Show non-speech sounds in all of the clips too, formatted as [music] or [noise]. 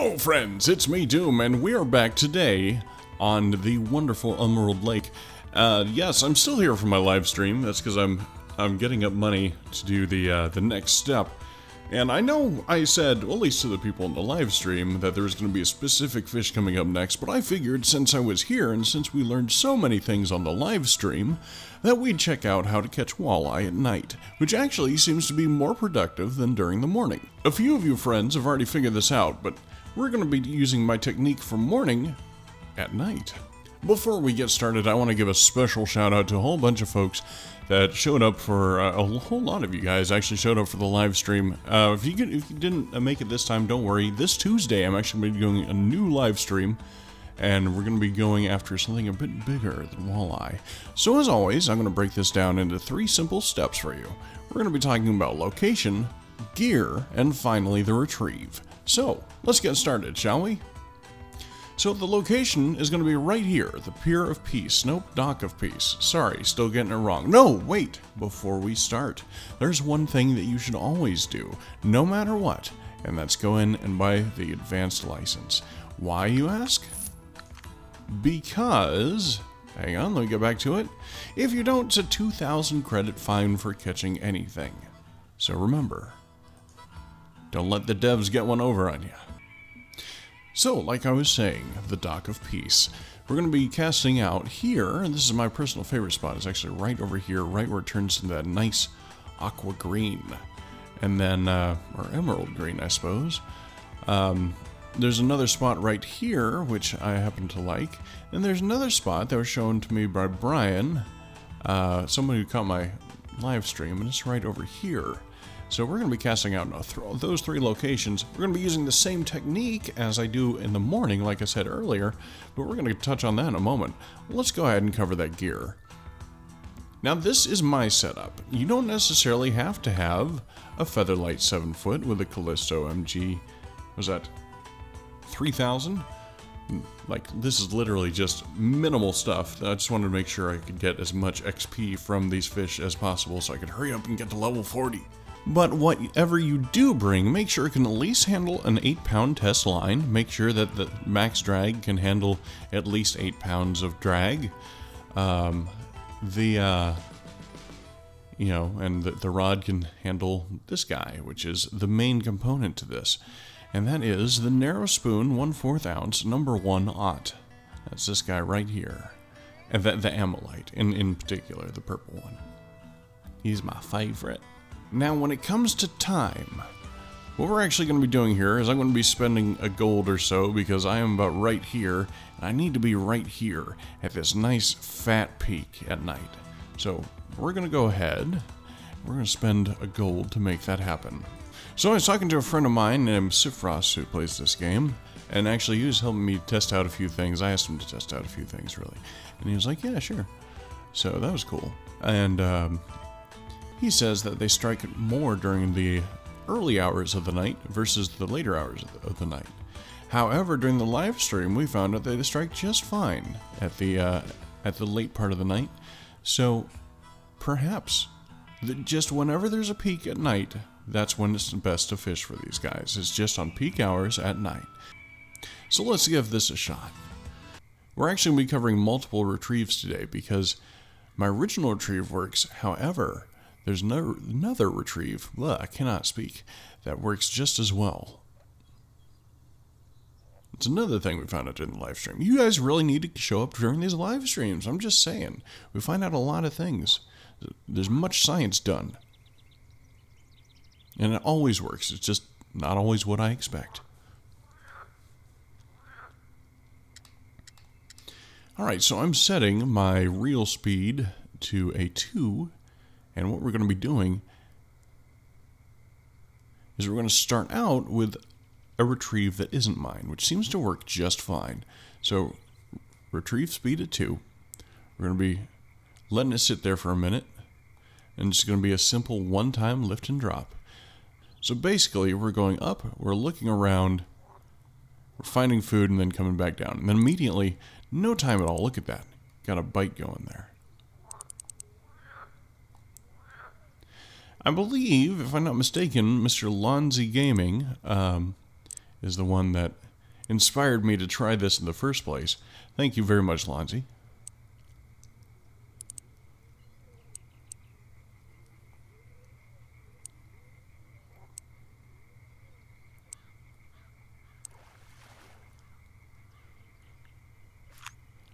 Hello, friends! It's me, Doom, and we are back today on the wonderful Emerald Lake. Uh, yes, I'm still here for my live stream. That's because I'm I'm getting up money to do the uh, the next step. And I know I said, well, at least to the people in the live stream, that there was going to be a specific fish coming up next, but I figured since I was here and since we learned so many things on the live stream, that we'd check out how to catch walleye at night, which actually seems to be more productive than during the morning. A few of you friends have already figured this out, but we're going to be using my technique for morning at night. Before we get started, I want to give a special shout out to a whole bunch of folks that showed up for uh, a whole lot of you guys actually showed up for the live stream. Uh, if you if you didn't uh, make it this time, don't worry. This Tuesday, I'm actually going to be doing a new live stream, and we're going to be going after something a bit bigger than walleye. So as always, I'm going to break this down into three simple steps for you. We're going to be talking about location, gear, and finally the retrieve. So let's get started, shall we? So the location is going to be right here, the Pier of Peace. Nope, Dock of Peace. Sorry, still getting it wrong. No, wait, before we start, there's one thing that you should always do, no matter what, and that's go in and buy the advanced license. Why, you ask? Because, hang on, let me get back to it. If you don't, it's a 2,000 credit fine for catching anything. So remember, don't let the devs get one over on you. So, like I was saying, the Dock of Peace. We're going to be casting out here, and this is my personal favorite spot. It's actually right over here, right where it turns into that nice aqua green. And then, uh, or emerald green, I suppose. Um, there's another spot right here, which I happen to like. And there's another spot that was shown to me by Brian, uh, someone who caught my live stream, and it's right over here. So we're going to be casting out those three locations. We're going to be using the same technique as I do in the morning, like I said earlier, but we're going to touch on that in a moment. Let's go ahead and cover that gear. Now this is my setup. You don't necessarily have to have a Featherlight 7 foot with a Callisto MG, was that 3000? Mm, like, this is literally just minimal stuff. I just wanted to make sure I could get as much XP from these fish as possible so I could hurry up and get to level 40. But whatever you do bring, make sure it can at least handle an 8 pound test line. Make sure that the max drag can handle at least 8 pounds of drag. Um, the, uh, you know, and the, the rod can handle this guy, which is the main component to this. And that is the Narrow Spoon 1 4th ounce number 1 aught. That's this guy right here. And the, the Amolite, in, in particular, the purple one. He's my favorite. Now, when it comes to time, what we're actually going to be doing here is I'm going to be spending a gold or so because I am about right here, and I need to be right here at this nice fat peak at night. So we're going to go ahead, we're going to spend a gold to make that happen. So I was talking to a friend of mine named Sifros who plays this game, and actually he was helping me test out a few things. I asked him to test out a few things, really. And he was like, yeah, sure. So that was cool. And um, he says that they strike more during the early hours of the night versus the later hours of the night. However, during the live stream, we found out they strike just fine at the uh, at the late part of the night. So, perhaps just whenever there's a peak at night, that's when it's best to fish for these guys. It's just on peak hours at night. So let's give this a shot. We're actually going to be covering multiple retrieves today because my original retrieve works. However, there's no, another retrieve, ugh, I cannot speak, that works just as well. It's another thing we found out during the live stream. You guys really need to show up during these live streams. I'm just saying. We find out a lot of things. There's much science done. And it always works. It's just not always what I expect. Alright, so I'm setting my reel speed to a 2 and what we're going to be doing is we're going to start out with a retrieve that isn't mine, which seems to work just fine. So retrieve speed at 2. We're going to be letting it sit there for a minute. And it's going to be a simple one-time lift and drop. So basically, we're going up, we're looking around, we're finding food, and then coming back down. And then immediately, no time at all, look at that. Got a bite going there. I believe, if I'm not mistaken, Mr. Lonzy Gaming um, is the one that inspired me to try this in the first place. Thank you very much, Lonzy.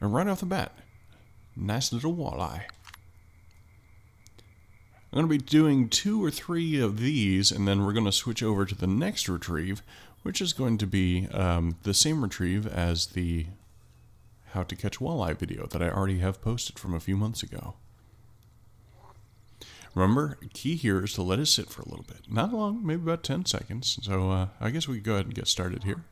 And right off the bat, nice little walleye. I'm going to be doing two or three of these, and then we're going to switch over to the next retrieve, which is going to be um, the same retrieve as the how to catch walleye video that I already have posted from a few months ago. Remember, key here is to let it sit for a little bit. Not long, maybe about 10 seconds. So uh, I guess we could go ahead and get started here.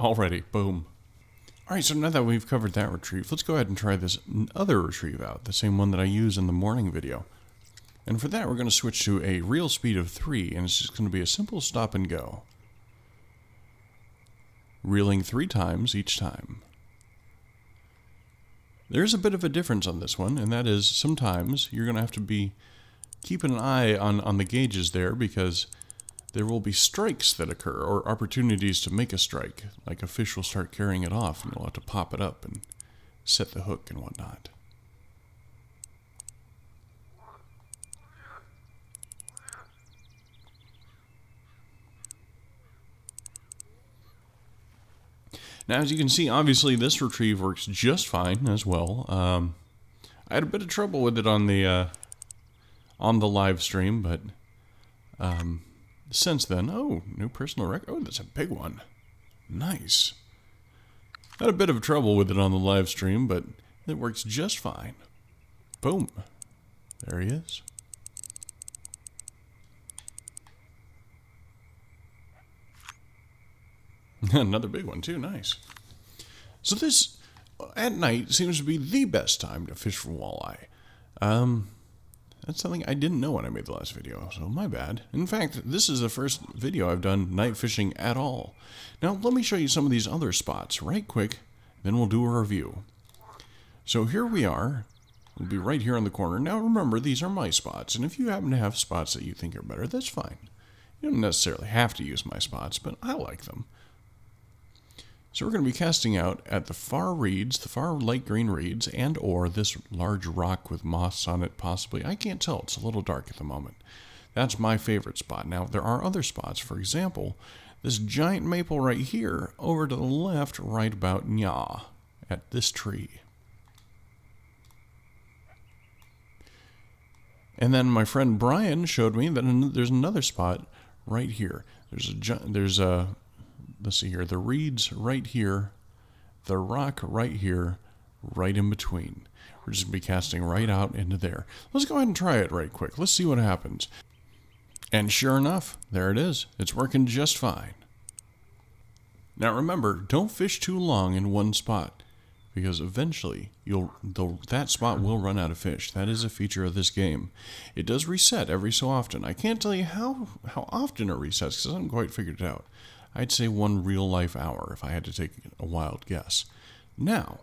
Already, boom. Alright, so now that we've covered that retrieve, let's go ahead and try this other retrieve out, the same one that I use in the morning video. And for that, we're going to switch to a reel speed of 3, and it's just going to be a simple stop and go. Reeling three times each time. There's a bit of a difference on this one, and that is sometimes you're going to have to be keeping an eye on, on the gauges there because there will be strikes that occur or opportunities to make a strike. Like a fish will start carrying it off, and you'll have to pop it up and set the hook and whatnot. Now, as you can see, obviously this retrieve works just fine as well. Um, I had a bit of trouble with it on the uh, on the live stream, but um, since then, oh, new personal record. Oh, that's a big one. Nice. Had a bit of trouble with it on the live stream, but it works just fine. Boom. There he is. [laughs] Another big one, too. Nice. So this, at night, seems to be the best time to fish for walleye. Um, that's something I didn't know when I made the last video, so my bad. In fact, this is the first video I've done night fishing at all. Now, let me show you some of these other spots right quick, then we'll do a review. So here we are. We'll be right here in the corner. Now remember, these are my spots, and if you happen to have spots that you think are better, that's fine. You don't necessarily have to use my spots, but I like them. So we're going to be casting out at the far reeds, the far light green reeds, and or this large rock with moss on it possibly. I can't tell. It's a little dark at the moment. That's my favorite spot. Now, there are other spots. For example, this giant maple right here, over to the left, right about Nya, at this tree. And then my friend Brian showed me that there's another spot right here. There's a there's a let's see here, the reeds right here, the rock right here, right in between. We're just going to be casting right out into there. Let's go ahead and try it right quick. Let's see what happens. And sure enough, there it is. It's working just fine. Now remember, don't fish too long in one spot because eventually you'll that spot will run out of fish. That is a feature of this game. It does reset every so often. I can't tell you how how often it resets because I haven't quite figured it out. I'd say one real life hour if I had to take a wild guess. Now,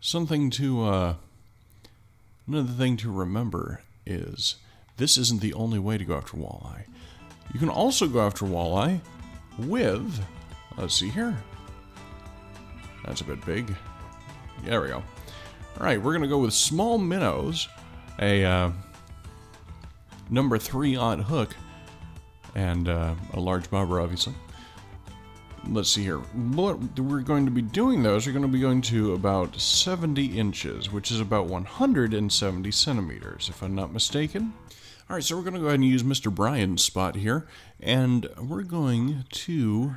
something to, uh, another thing to remember is this isn't the only way to go after walleye. You can also go after walleye with, let's see here. That's a bit big. There we go. All right, we're to go with small minnows, a uh, number three on hook, and uh, a large bobber, obviously let's see here. What we're going to be doing those are going to be going to about 70 inches, which is about 170 centimeters, if I'm not mistaken. All right, so we're going to go ahead and use Mr. Brian's spot here, and we're going to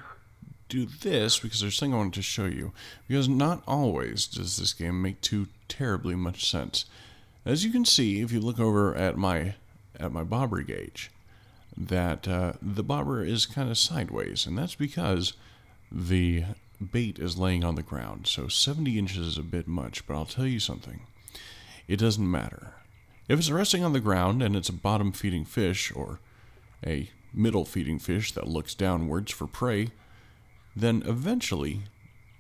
do this because there's something I wanted to show you. Because not always does this game make too terribly much sense. As you can see, if you look over at my at my bobber gauge, that uh, the bobber is kind of sideways, and that's because the bait is laying on the ground, so 70 inches is a bit much, but I'll tell you something. It doesn't matter. If it's resting on the ground and it's a bottom feeding fish or a middle feeding fish that looks downwards for prey, then eventually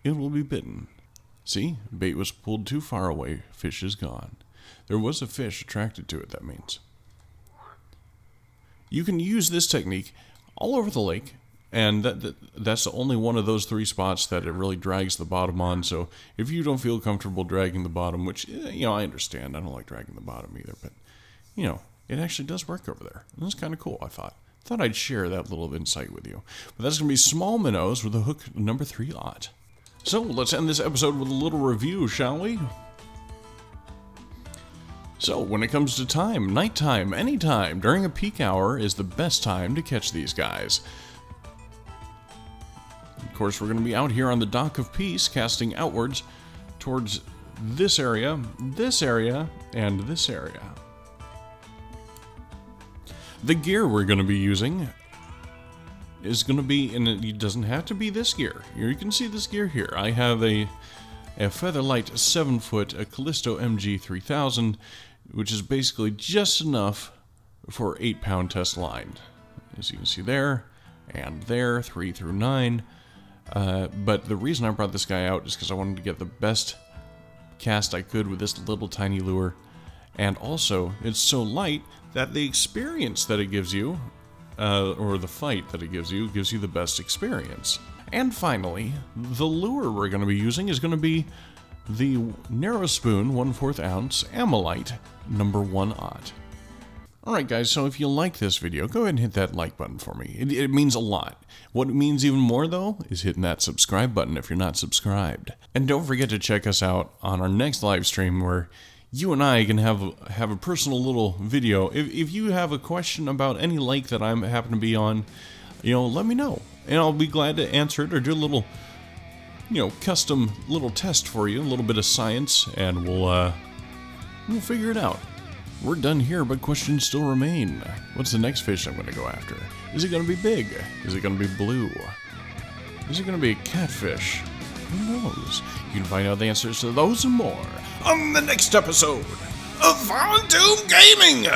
it will be bitten. See, bait was pulled too far away, fish is gone. There was a fish attracted to it, that means. You can use this technique all over the lake, and that, that, that's the only one of those three spots that it really drags the bottom on. So if you don't feel comfortable dragging the bottom, which eh, you know I understand, I don't like dragging the bottom either, but you know it actually does work over there. That's kind of cool. I thought thought I'd share that little insight with you. But that's going to be small minnows with a hook number three lot. So let's end this episode with a little review, shall we? So, when it comes to time, nighttime, anytime, during a peak hour is the best time to catch these guys. Of course, we're going to be out here on the Dock of Peace, casting outwards towards this area, this area, and this area. The gear we're going to be using is going to be, and it doesn't have to be this gear. Here you can see this gear here. I have a, a Featherlight 7 foot a Callisto MG 3000, which is basically just enough for 8 pound test line. As you can see there, and there, 3 through 9. Uh, but the reason I brought this guy out is because I wanted to get the best cast I could with this little tiny lure. And also, it's so light that the experience that it gives you uh, or the fight that it gives you gives you the best experience. And finally, the lure we're going to be using is going to be the Narrow Spoon 1 4th ounce Ammonite number 1 aught. Alright guys, so if you like this video, go ahead and hit that like button for me. It, it, means a lot. What it means even more though, is hitting that subscribe button if you're not subscribed. And don't forget to check us out on our next live stream where you and I can have have a personal little video. If, if you have a question about any lake that I happen to be on, you know, let me know, and I'll be glad to answer it or do a little, you know, custom little test for you, a little bit of science, and we'll uh, we'll figure it out. We're done here, but questions still remain. What's the next fish I'm going to go after? Is it going to be big? Is it going to be blue? Is it going to be a catfish? Who knows? You can find out the answers to those and more on the next episode of Von Doom Gaming!